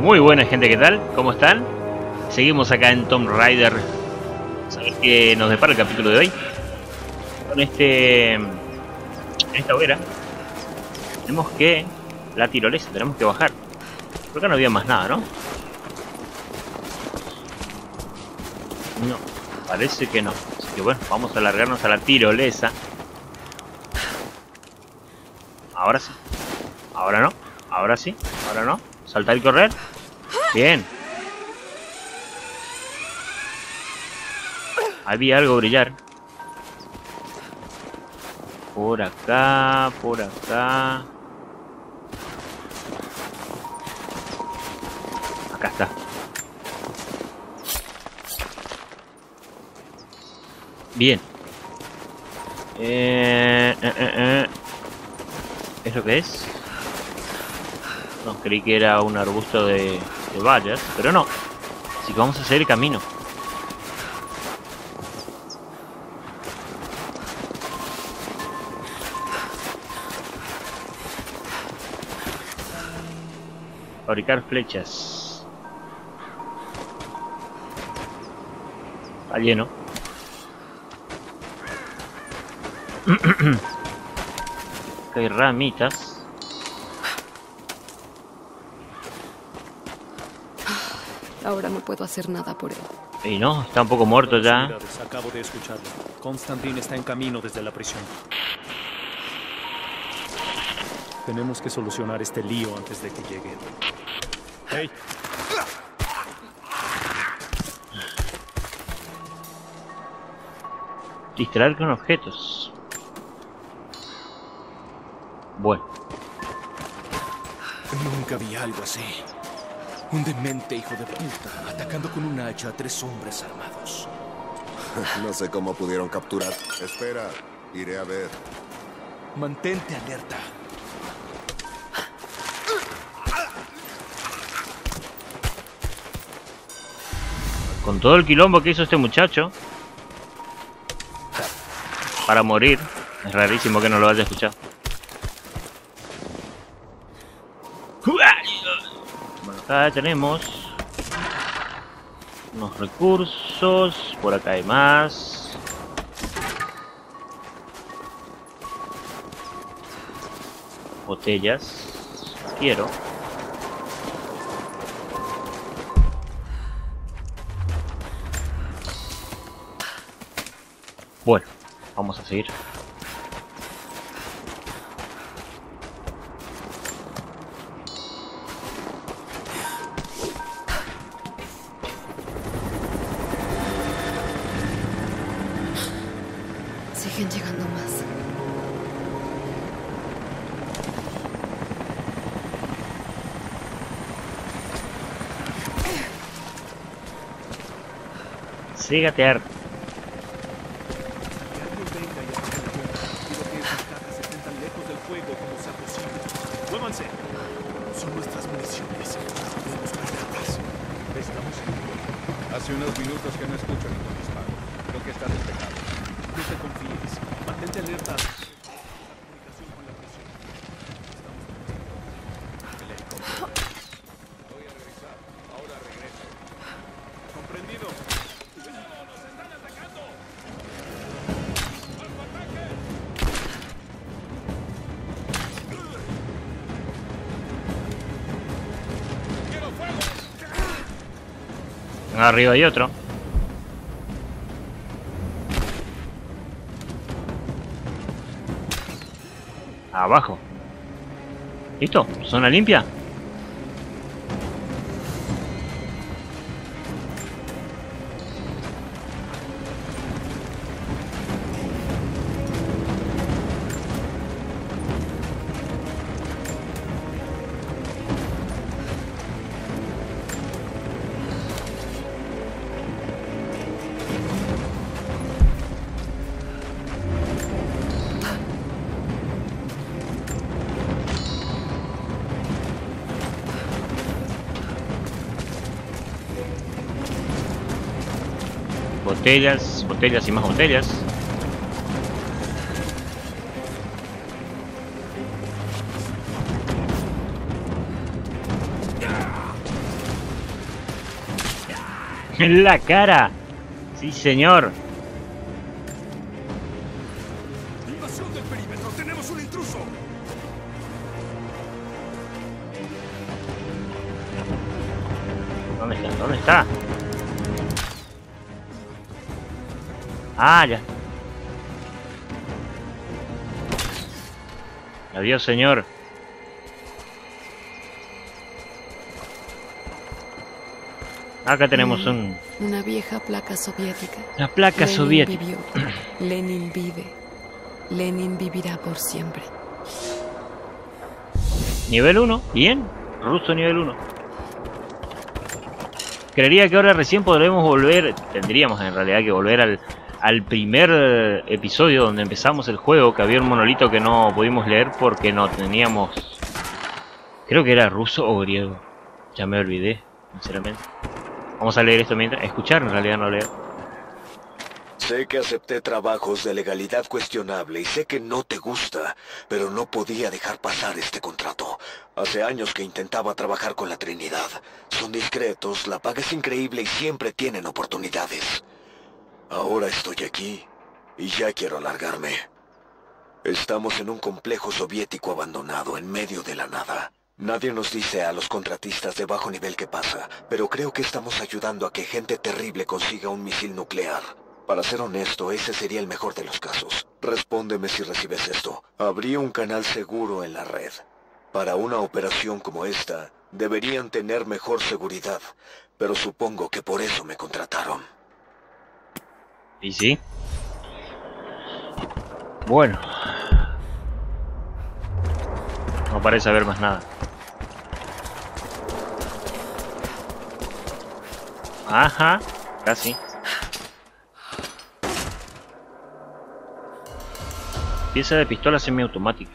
Muy buena gente, ¿qué tal? ¿Cómo están? Seguimos acá en Tomb Raider. A ver qué nos depara el capítulo de hoy. Con este... Esta hoguera. Tenemos que... La tirolesa, tenemos que bajar. Creo que no había más nada, ¿no? No, parece que no. Así que bueno, vamos a alargarnos a la tirolesa. Ahora sí. Ahora no. Ahora sí. Ahora no. Saltar y correr. Bien. Había algo brillar. Por acá, por acá. Acá está. Bien. Eh, eh, eh, eh. ¿Es lo que es? No, creí que era un arbusto de, de pero no. Así que vamos a hacer el camino. Fabricar flechas. Está lleno. Hay ramitas. Ahora no puedo hacer nada por él. Y no, está un poco muerto ya. Autoridades, Acabo de escucharlo. Constantin está en camino desde la prisión. Tenemos que solucionar este lío antes de que llegue. ¡Hey! Distraer con objetos. Bueno, Nunca vi algo así. Un demente hijo de puta atacando con un hacha a tres hombres armados. No sé cómo pudieron capturar. Espera, iré a ver. Mantente alerta. con todo el quilombo que hizo este muchacho para morir, es rarísimo que no lo haya escuchado. Acá tenemos unos recursos, por acá hay más. Botellas, quiero. Bueno, vamos a seguir. Posible. ¡Muévanse! Son nuestras municiones. Podemos. Estamos Hace unos minutos que no escucho ningún disparo. Creo que está despejado. No te confíes. Mantente alerta. Arriba hay otro. Abajo. ¿Listo? ¿Zona limpia? Botellas, botellas y más botellas. ¡En la cara! Sí, señor. Ah, ya. Adiós, señor. Acá tenemos Mm, un... Una vieja placa soviética. La placa Lenin soviética. vivió. Lenin vive. Lenin vivirá por siempre. Nivel 1, bien. Ruso nivel 1. Creería que ahora recién podremos volver, tendríamos en realidad que volver al, al primer eh, episodio donde empezamos el juego, que había un monolito que no pudimos leer porque no teníamos... Creo que era ruso o griego. Ya me olvidé, sinceramente. Vamos a leer esto mientras... Escuchar en realidad no leer. Sé que acepté trabajos de legalidad cuestionable y sé que no te gusta, pero no podía dejar pasar este contrato. Hace años que intentaba trabajar con la Trinidad. Son discretos, la paga es increíble y siempre tienen oportunidades. Ahora estoy aquí y ya quiero largarme. Estamos en un complejo soviético abandonado en medio de la nada. Nadie nos dice a los contratistas de bajo nivel qué pasa, pero creo que estamos ayudando a que gente terrible consiga un misil nuclear. Para ser honesto, ese sería el mejor de los casos. Respóndeme si recibes esto. Habría un canal seguro en la red. Para una operación como esta, deberían tener mejor seguridad, pero supongo que por eso me contrataron. ¿Y sí? Bueno. No parece haber más nada. Ajá, casi. Pieza de pistola semiautomática.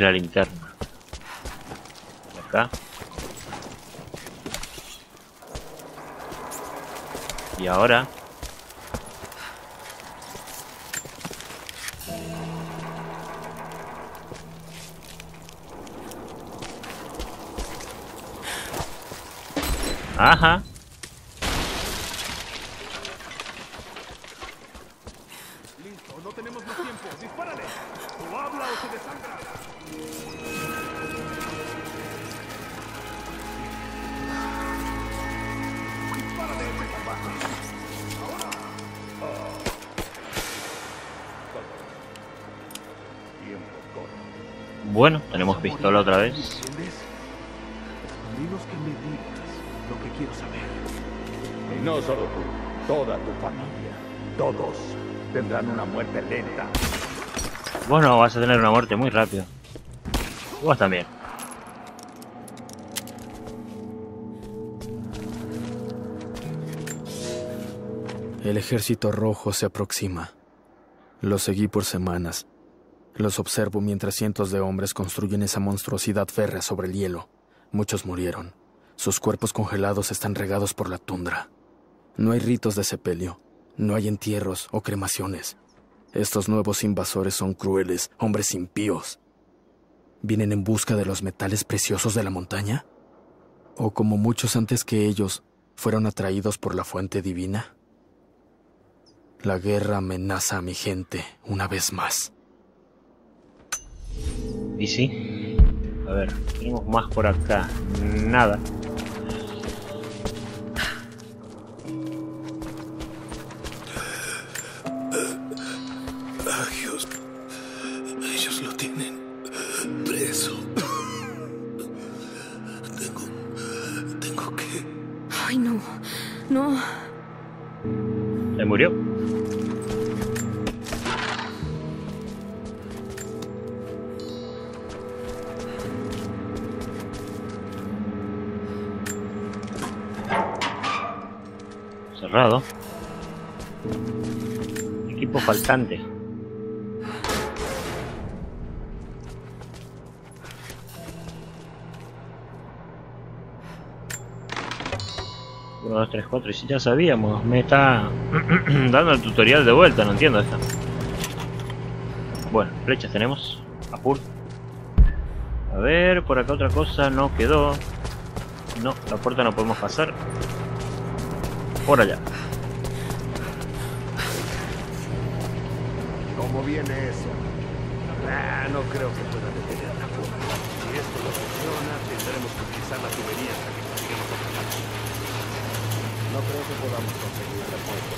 La linterna. Acá. Y ahora. Ajá. Pistola otra vez. Que me digas lo que quiero saber. Y no solo tú, toda tu familia. Todos tendrán una muerte lenta. Bueno, vas a tener una muerte muy rápida. Vos también. El ejército rojo se aproxima. Los seguí por semanas. Los observo mientras cientos de hombres construyen esa monstruosidad férrea sobre el hielo. Muchos murieron. Sus cuerpos congelados están regados por la tundra. No hay ritos de sepelio. No hay entierros o cremaciones. Estos nuevos invasores son crueles, hombres impíos. ¿Vienen en busca de los metales preciosos de la montaña? ¿O como muchos antes que ellos, fueron atraídos por la fuente divina? La guerra amenaza a mi gente una vez más. Y sí. A ver, tenemos más por acá. Nada. Faltante. Uno, dos, tres, cuatro. Y si ya sabíamos, me está dando el tutorial de vuelta, no entiendo esto. Bueno, flechas tenemos. Apur. A ver, por acá otra cosa no quedó. No, la puerta no podemos pasar. Por allá. ¿Cómo viene eso? Ah, no creo que pueda detener la fuga. Si esto no funciona, tendremos que utilizar la tubería hasta que consigamos otra parte. No creo que podamos conseguir la puerta.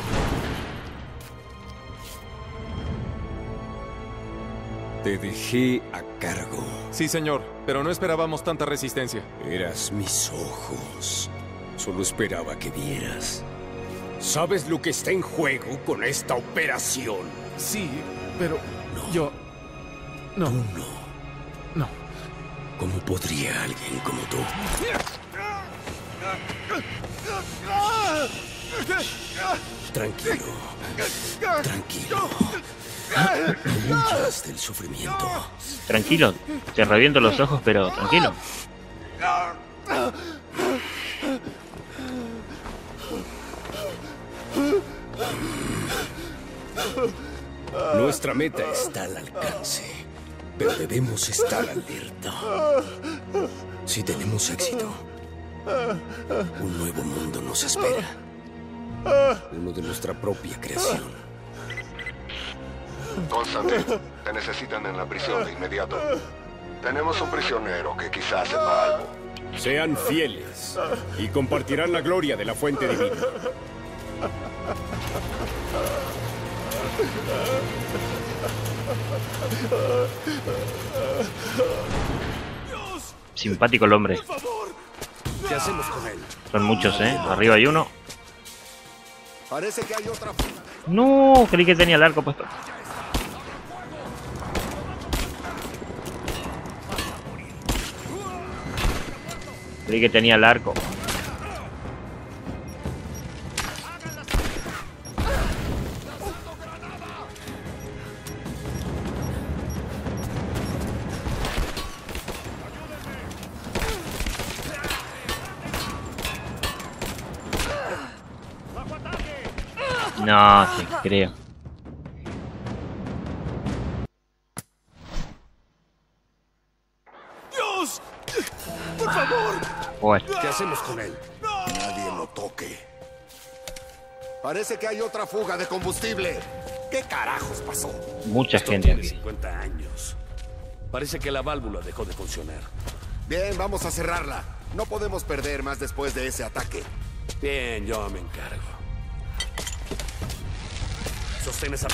Te dejé a cargo. Sí, señor, pero no esperábamos tanta resistencia. Eras mis ojos. Solo esperaba que vieras. ¿Sabes lo que está en juego con esta operación? Sí, pero yo... No, Tú no. no. ¿Cómo podría alguien como tú? Tranquilo. Tranquilo. No huyas del sufrimiento. Tranquilo, te reviento los ojos, pero tranquilo. Nuestra meta está al alcance, pero debemos estar alerta. Si tenemos éxito, un nuevo mundo nos espera. Uno de nuestra propia creación. Constantine, te necesitan en la prisión de inmediato. Tenemos un prisionero que quizás sepa algo. Sean fieles y compartirán la gloria de la fuente divina. Simpático el hombre. ¿Qué hacemos con él? Son muchos, ¿eh? Arriba hay uno. Parece que hay otra. No, creí que tenía el arco puesto. Creí que tenía el arco. No, sí, creo. ¡Dios! ¡Por favor! Bueno, ¿Qué hacemos con él? Nadie lo toque. Parece que hay otra fuga de combustible. ¿Qué carajos pasó? mucha Esto gente tiene aquí. 50 años. Parece que la válvula dejó de funcionar. Bien, vamos a cerrarla. No podemos perder más después de ese ataque. Bien, yo me encargo. Sostén esa...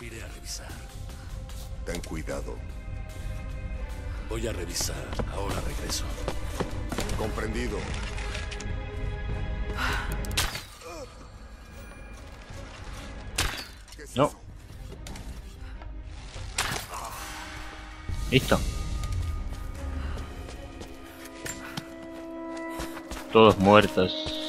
Iré a revisar. Ten cuidado. Voy a revisar. Ahora regreso. Comprendido. ¿Qué es No. Listo. Todos muertos.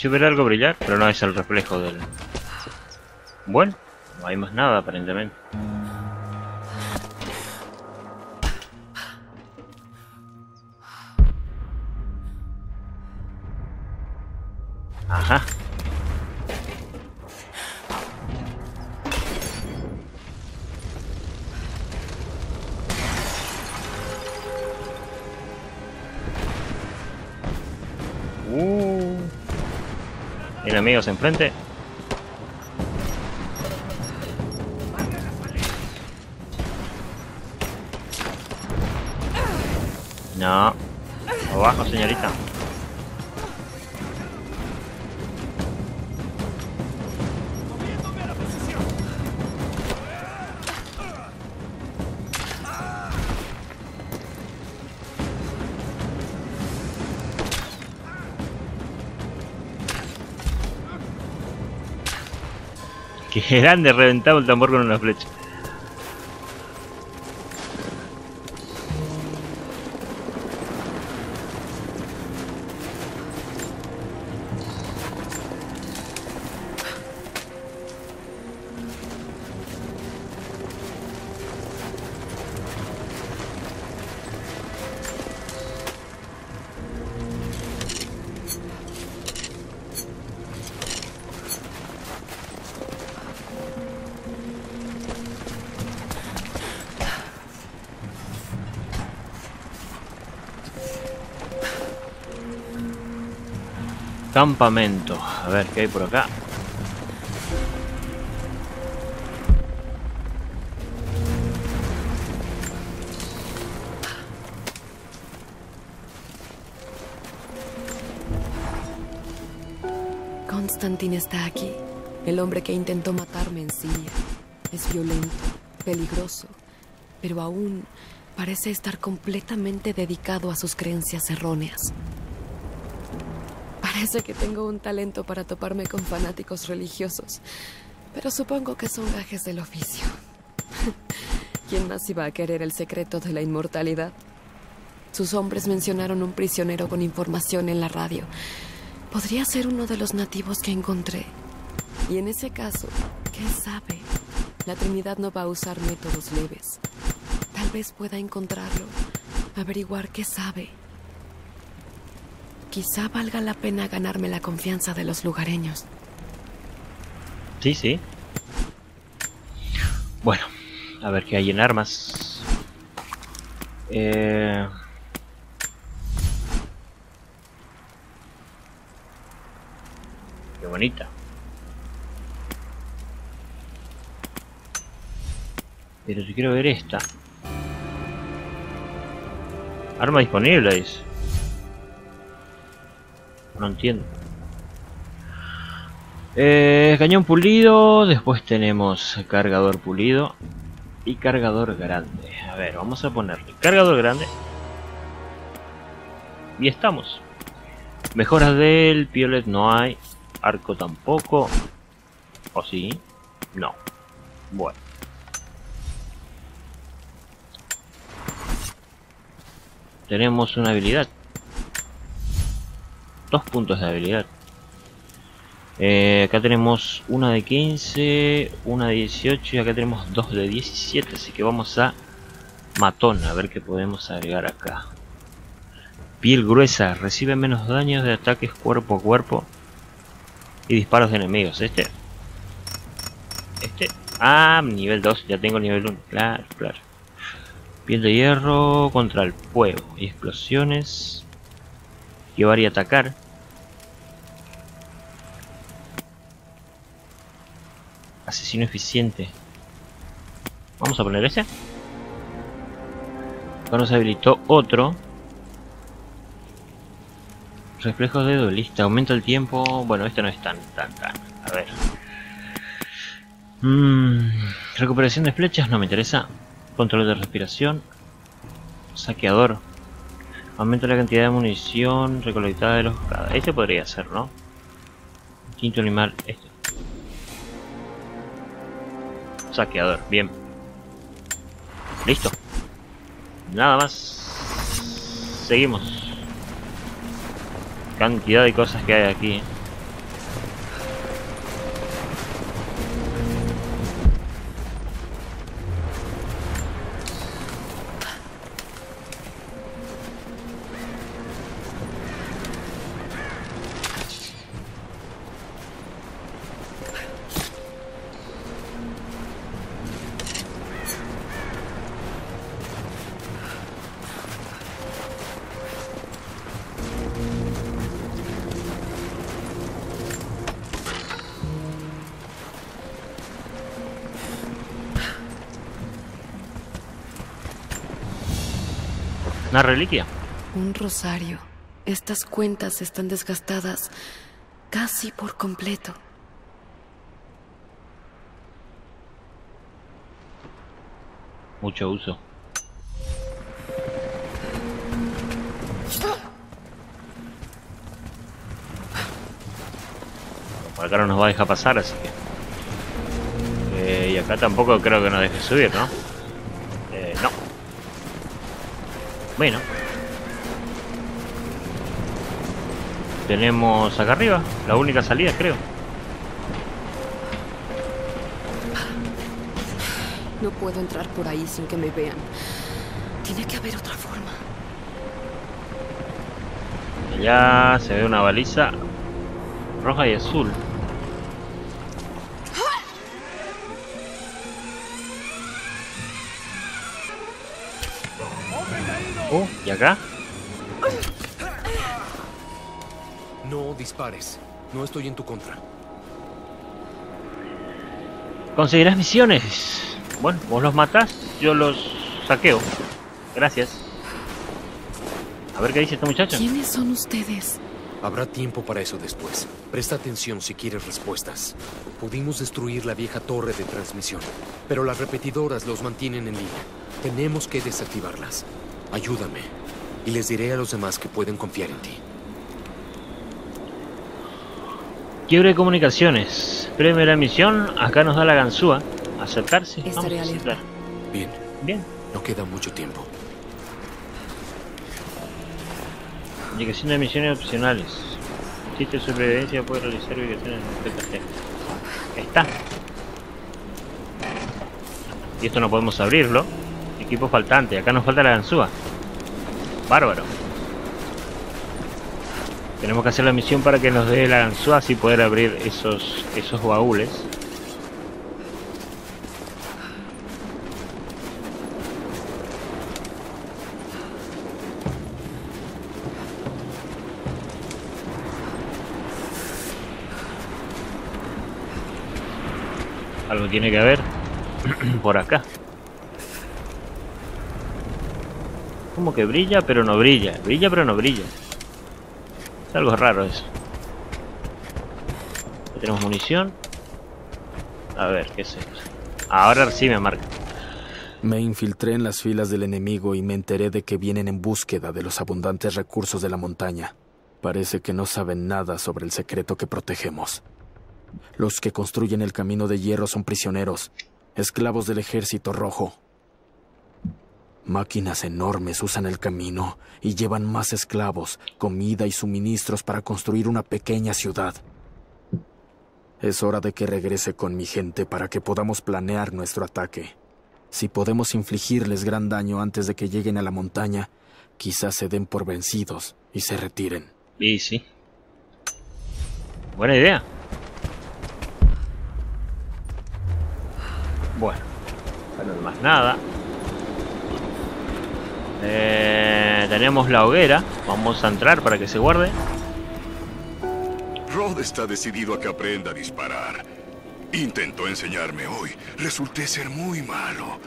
Pareció ver algo brillar, pero no es el reflejo del... Bueno, no hay más nada aparentemente. Ajá. Enemigos enfrente. No. Abajo, señorita. Grande, reventaba el tambor con una flecha. Campamento. A ver qué hay por acá. Constantin está aquí. El hombre que intentó matarme en Siria. Es violento, peligroso, pero aún parece estar completamente dedicado a sus creencias erróneas. Parece que tengo un talento para toparme con fanáticos religiosos, pero supongo que son gajes del oficio. ¿Quién más iba a querer el secreto de la inmortalidad? Sus hombres mencionaron un prisionero con información en la radio. Podría ser uno de los nativos que encontré. Y en ese caso, ¿qué sabe? La Trinidad no va a usar métodos leves. Tal vez pueda encontrarlo, averiguar qué sabe. Quizá valga la pena ganarme la confianza de los lugareños. Sí, sí. Bueno, a ver qué hay en armas. Eh... Qué bonita. Pero si quiero ver esta. Arma disponible, dice. No entiendo. Eh, cañón pulido, después tenemos cargador pulido y cargador grande. A ver, vamos a ponerle cargador grande. Y estamos. Mejoras del piolet no hay. Arco tampoco. ¿O sí? No. Bueno. Tenemos una habilidad. Dos puntos de habilidad. Eh, acá tenemos una de 15, una de 18 y acá tenemos dos de 17. Así que vamos a matón, a ver qué podemos agregar acá. Piel gruesa, recibe menos daños de ataques cuerpo a cuerpo y disparos de enemigos. Este. Este. Ah, nivel 2, ya tengo nivel 1. Claro, claro. Piel de hierro contra el fuego y explosiones. Llevar y atacar. Asesino eficiente. Vamos a poner ese. Acá nos habilitó otro. Reflejos de duelista. Aumenta el tiempo. Bueno, este no es tan, tan, tan. A ver. Mm, recuperación de flechas no me interesa. Control de respiración. Saqueador. Aumenta la cantidad de munición recolectada de los... Este podría ser, ¿no? Quinto animal. Este. Saqueador. Bien. Listo. Nada más. Seguimos. Cantidad de cosas que hay aquí. ¿Una reliquia? Un rosario. Estas cuentas están desgastadas casi por completo. Mucho uso. Por acá no nos va a dejar pasar, así que... Eh, y acá tampoco creo que nos deje subir, ¿no? Eh, no. Bueno. Tenemos acá arriba, la única salida, creo. No puedo entrar por ahí sin que me vean. Tiene que haber otra forma. Allá se ve una baliza roja y azul. Oh, ¿y acá? No dispares. No estoy en tu contra. Conseguirás misiones. Bueno, vos los matás, yo los saqueo. Gracias. A ver qué dice este muchacho. ¿Quiénes son ustedes? Habrá tiempo para eso después. Presta atención si quieres respuestas. Pudimos destruir la vieja torre de transmisión, pero las repetidoras los mantienen en línea. Tenemos que desactivarlas. Ayúdame, y les diré a los demás que pueden confiar en ti. Quiebre de comunicaciones. Primera misión. Acá nos da la ganzúa. Acercarse. Vamos Estaré a alerta. aceptar. Bien, Bien. no queda mucho tiempo. Indicación de misiones opcionales. Existe supervivencia, puede realizar ubicaciones en. Está. Y esto no podemos abrirlo. Equipo faltante. Acá nos falta la ganzúa. Bárbaro. Tenemos que hacer la misión para que nos dé la ganzúa así poder abrir esos, esos baúles. Algo tiene que haber por acá. Como que brilla pero no brilla. Brilla pero no brilla. Es algo raro eso. Tenemos munición. A ver, ¿qué es? Ahora sí me marca. Me infiltré en las filas del enemigo y me enteré de que vienen en búsqueda de los abundantes recursos de la montaña. Parece que no saben nada sobre el secreto que protegemos. Los que construyen el camino de hierro son prisioneros, esclavos del ejército rojo. Máquinas enormes usan el camino y llevan más esclavos, comida y suministros para construir una pequeña ciudad. Es hora de que regrese con mi gente para que podamos planear nuestro ataque. Si podemos infligirles gran daño antes de que lleguen a la montaña, quizás se den por vencidos y se retiren. Y sí. Buena idea. Bueno, no más nada. Eh, tenemos la hoguera. Vamos a entrar para que se guarde. Rod está decidido a que aprenda a disparar. Intentó enseñarme hoy. Resulté ser muy malo.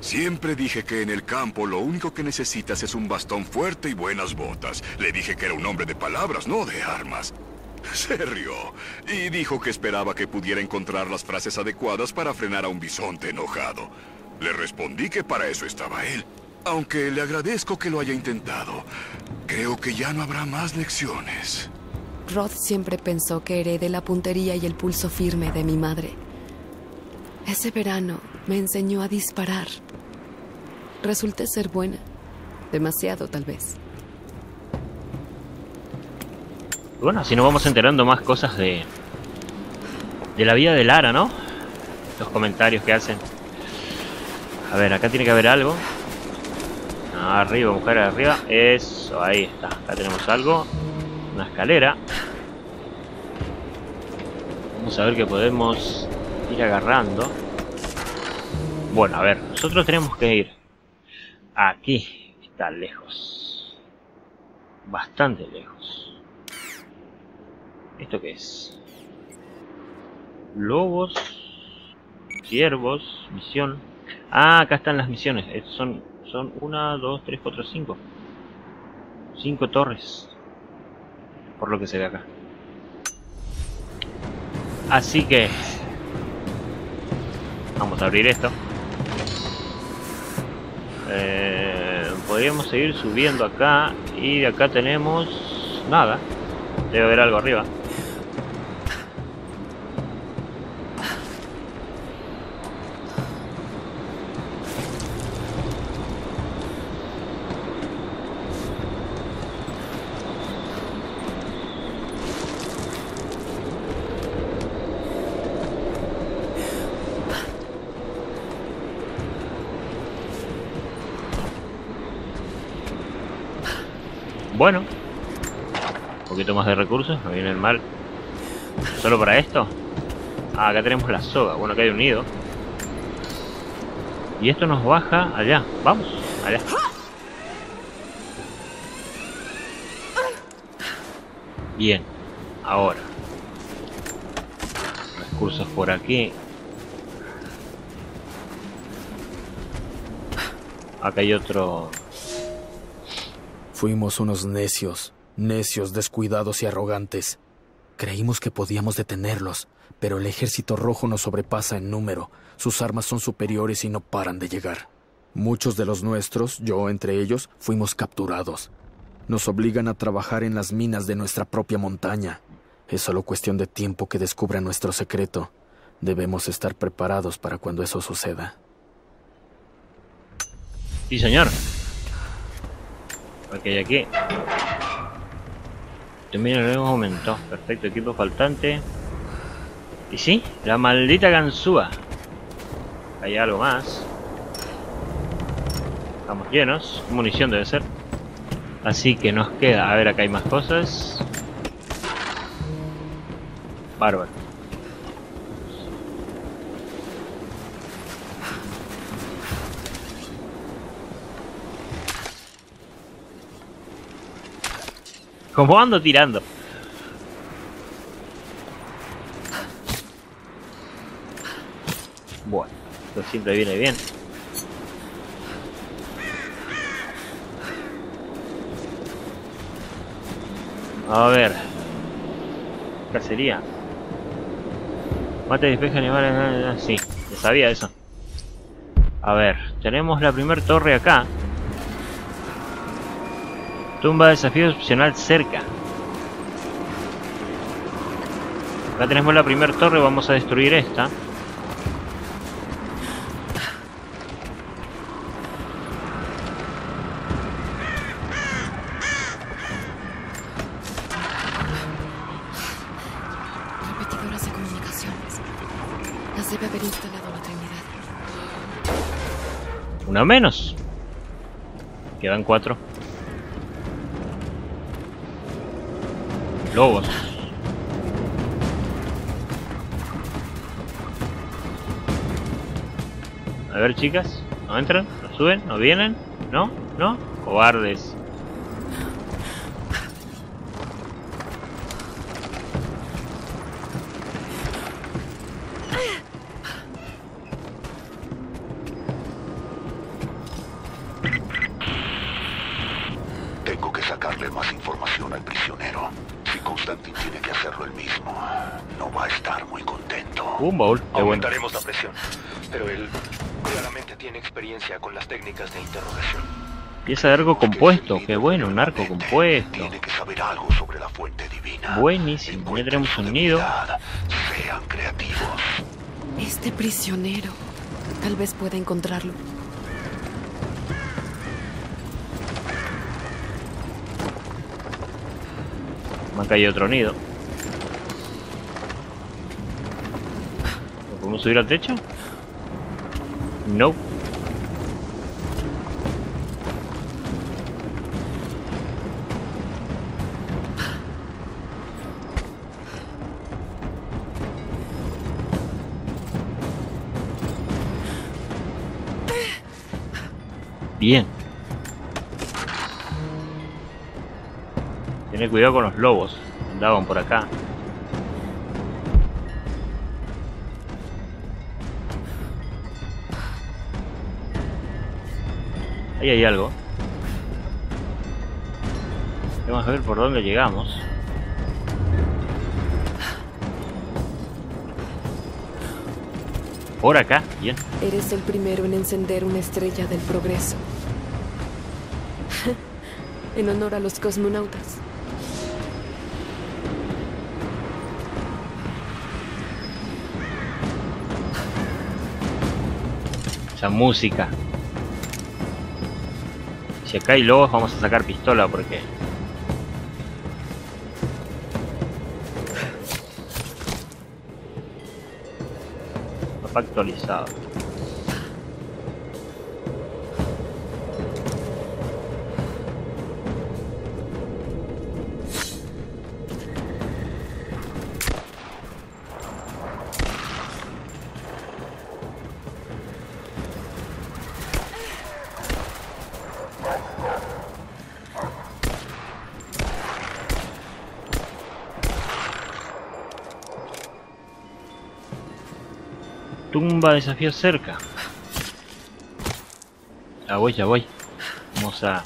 Siempre dije que en el campo lo único que necesitas es un bastón fuerte y buenas botas. Le dije que era un hombre de palabras, no de armas. Se rió y dijo que esperaba que pudiera encontrar las frases adecuadas para frenar a un bisonte enojado. Le respondí que para eso estaba él. Aunque le agradezco que lo haya intentado, creo que ya no habrá más lecciones. Rod siempre pensó que heredé la puntería y el pulso firme de mi madre. Ese verano me enseñó a disparar. Resulté ser buena. Demasiado, tal vez. Bueno, así nos vamos enterando más cosas de de la vida de Lara, ¿no? Los comentarios que hacen. A ver, acá tiene que haber algo. Arriba, mujer, arriba. Eso, ahí está. Acá tenemos algo. Una escalera. Vamos a ver qué podemos ir agarrando. Bueno, a ver, nosotros tenemos que ir aquí. Está lejos. Bastante lejos. ¿Esto qué es? Lobos. Ciervos. Misión. Ah, acá están las misiones. Estos son Son una, dos, tres, cuatro, cinco. Cinco torres. Por lo que se ve acá. Así que... Vamos a abrir esto. Eh, podríamos seguir subiendo acá. Y de acá tenemos... Nada. Debe haber algo arriba. Bueno. Un poquito más de recursos, no viene el mal. ¿Solo para esto? Ah, acá tenemos la soga. Bueno, acá hay un nido. Y esto nos baja allá. Vamos, allá. Bien. Ahora. Recursos por aquí. Acá hay otro Fuimos unos necios, necios, descuidados y arrogantes. Creímos que podíamos detenerlos, pero el ejército rojo nos sobrepasa en número. Sus armas son superiores y no paran de llegar. Muchos de los nuestros, yo entre ellos, fuimos capturados. Nos obligan a trabajar en las minas de nuestra propia montaña. Es solo cuestión de tiempo que descubran nuestro secreto. Debemos estar preparados para cuando eso suceda. Sí, señor. Ok, aquí. También lo hemos aumentado. Perfecto, equipo faltante. Y sí, la maldita ganzúa. Hay algo más. Estamos llenos. Munición debe ser. Así que nos queda... A ver, acá hay más cosas. Bárbaro. ¿Cómo ando tirando? Bueno, esto siempre viene bien. A ver. Cacería. Mate, despeja animales. Sí, ya sabía eso. A ver, tenemos la primer torre acá. Tumba de desafío opcional cerca. Acá tenemos la primera torre, vamos a destruir esta. Repetidoras de comunicaciones. Las debe haber instalado la Trinidad. Una menos. Quedan cuatro. Lobos. A ver, chicas. ¿No entran? ¿No suben? ¿No vienen? ¿No? ¿No? Cobardes. Pieza de arco compuesto. Qué bueno, un arco compuesto. Tiene que saber algo sobre la fuente divina. Buenísimo. Ya tenemos un nido. Sean creativos. Este prisionero. Tal vez pueda encontrarlo. Acá hay otro nido. ¿Lo podemos subir al techo? No. Bien. Tiene cuidado con los lobos. Andaban por acá. Ahí hay algo. Vamos a ver por dónde llegamos. Por acá, bien. Eres el primero en encender una estrella del progreso. en honor a los cosmonautas. Esa música. Si acá hay lobos vamos a sacar pistola porque... ぱっとりした desafío cerca. Ya voy, ya voy. Vamos a...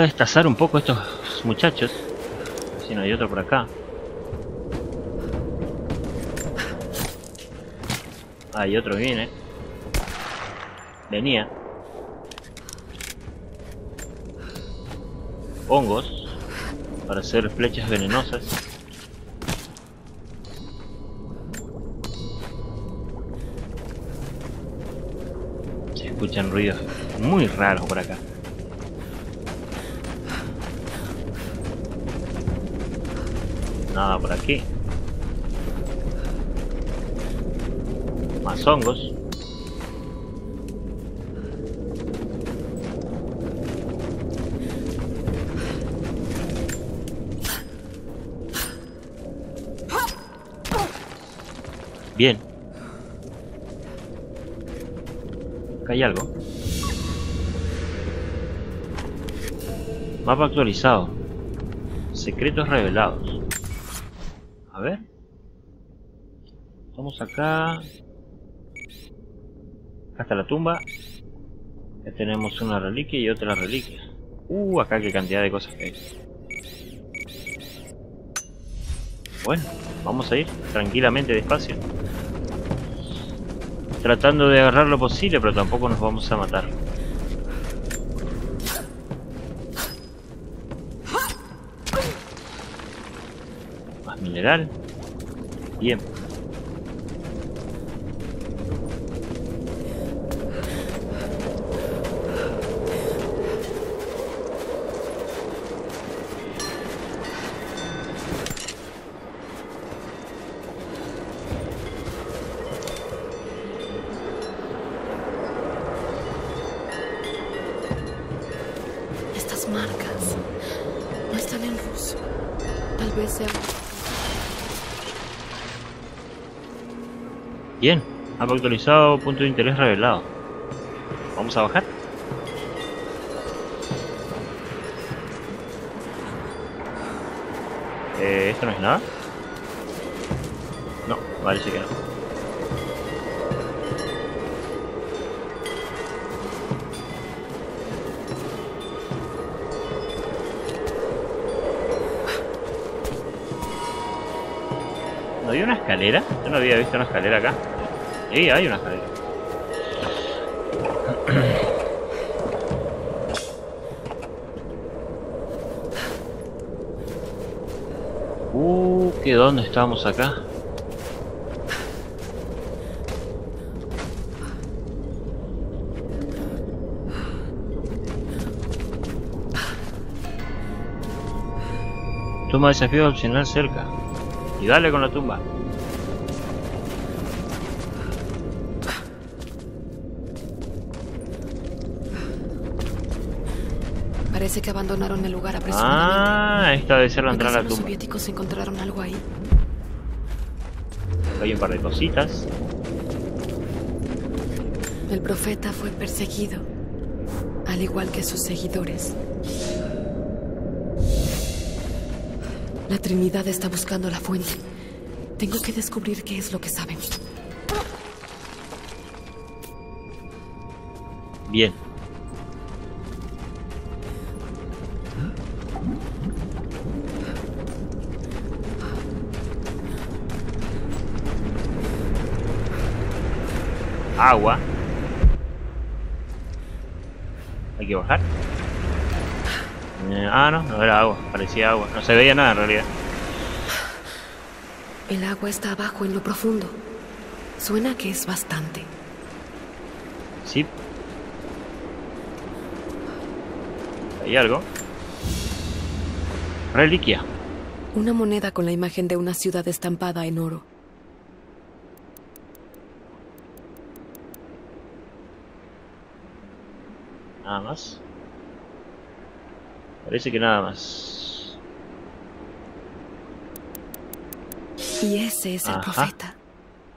Destazar un poco estos muchachos. Si no hay otro por acá. Hay otro viene. Venía. Hongos. Para hacer flechas venenosas. Escuchan ruidos muy raros por acá. Nada por aquí. Más hongos. Bien. Acá hay algo. Mapa actualizado. Secretos revelados. A ver. Estamos acá. Acá está la tumba. Ya tenemos una reliquia y otra reliquia. Uh, acá qué cantidad de cosas que hay. Bueno, vamos a ir tranquilamente despacio. Tratando de agarrar lo posible, pero tampoco nos vamos a matar. Más mineral. Bien. Mapa actualizado, punto de interés revelado. Vamos a bajar. Eh, ¿Esto no es nada? No, parece que no. ¿No había una escalera? Yo no había visto una escalera acá. Sí, hay una escalera. Uh, ¿qué dónde estamos acá? De desafío opcional cerca. Y dale con la tumba. Parece que abandonaron el lugar apresuradamente. Ah, esta debe ser la entrada a ¿Acaso la los tumba. soviéticos encontraron algo ahí? Hay un par de cositas. El profeta fue perseguido, al igual que sus seguidores. La Trinidad está buscando la fuente. Tengo que descubrir qué es lo que saben. Bien. Agua. Hay que bajar. Eh, ah, no, no era agua, parecía agua. No se veía nada en realidad. El agua está abajo en lo profundo. Suena que es bastante. Sí. Hay algo. Reliquia. Una moneda con la imagen de una ciudad estampada en oro. Nada más. Parece que nada más. Y ese es el profeta.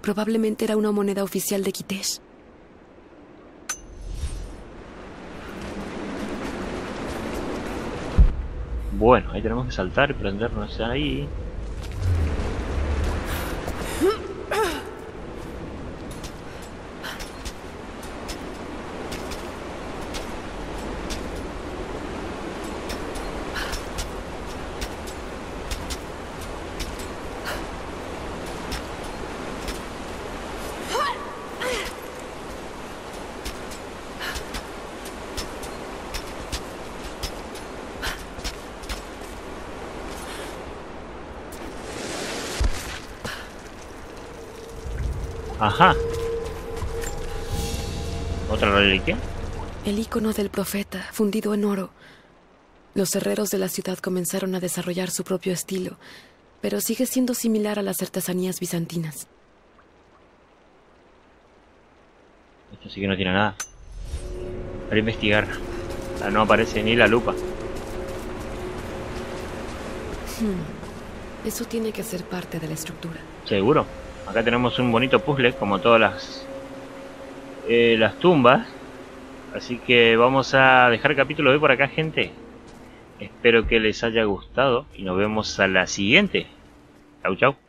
Probablemente era una moneda oficial de Kitesh. Bueno, ahí tenemos que saltar y prendernos ahí. Ajá. ¿Otra reliquia? El icono del profeta, fundido en oro. Los herreros de la ciudad comenzaron a desarrollar su propio estilo, pero sigue siendo similar a las artesanías bizantinas. Esto sí que no tiene nada. Para investigar. Ah, no aparece ni la lupa. Hmm. Eso tiene que ser parte de la estructura. Seguro. Acá tenemos un bonito puzzle, como todas las, eh, las tumbas. Así que vamos a dejar el capítulo de por acá, gente. Espero que les haya gustado y nos vemos a la siguiente. Chau, chau.